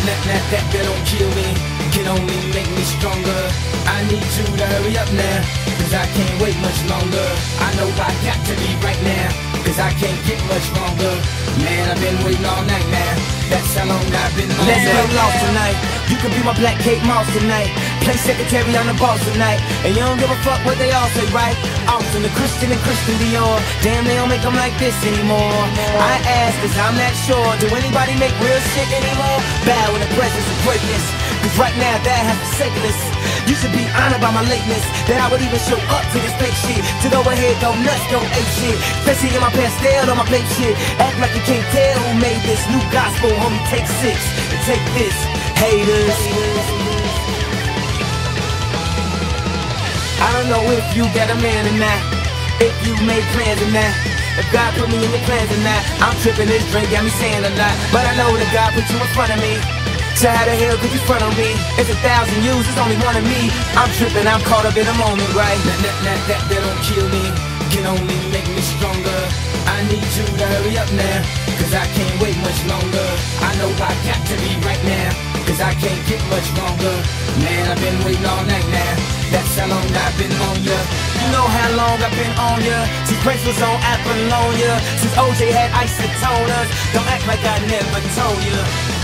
That, that, that, that, don't kill me, can only make me stronger. I need you to hurry up now, cause I can't wait much longer. I know I got to be right now, cause I can't get much longer. Man, I've been waiting all night now. That's how long I've been on Let's get lost tonight. You can be my black Kate Moss tonight. Play secretary on the boss tonight. And you don't give a fuck what they all say, right? Austin, the Christian and Christian Dior. Damn, they don't make them like this anymore. I ask, cause I'm not sure. Do anybody make real shit anymore? Bow in the presence of greatness. Cause right now, that has sacred us. You should be honored by my lateness. That I would even show up to this fake shit. To go ahead, go nuts, go ape shit. Especially in my Pastelle on my Bape shit. Act like you can't tell who made this new gospel, homie. Take six and take this, haters. I know if you got a man or. If you made plans or not. If God put me in the plans or not. I'm tripping, this drink got me saying a lot. But I know that God put you in front of me. So how the hell could you front on me? It's a thousand yous, it's only one of me. I'm tripping, I'm caught up in a moment, right? That, that, that, that, that don't kill me, can only make me stronger. I need you to hurry up now, cause I can't wait much longer. I know I got to be right now, cause I can't get much longer. Man, I've been waiting all night now, how long I've been on ya. You know how long I've been on ya. Since Prince was on Apollonia. Since OJ had isotoners. Don't act like I never told ya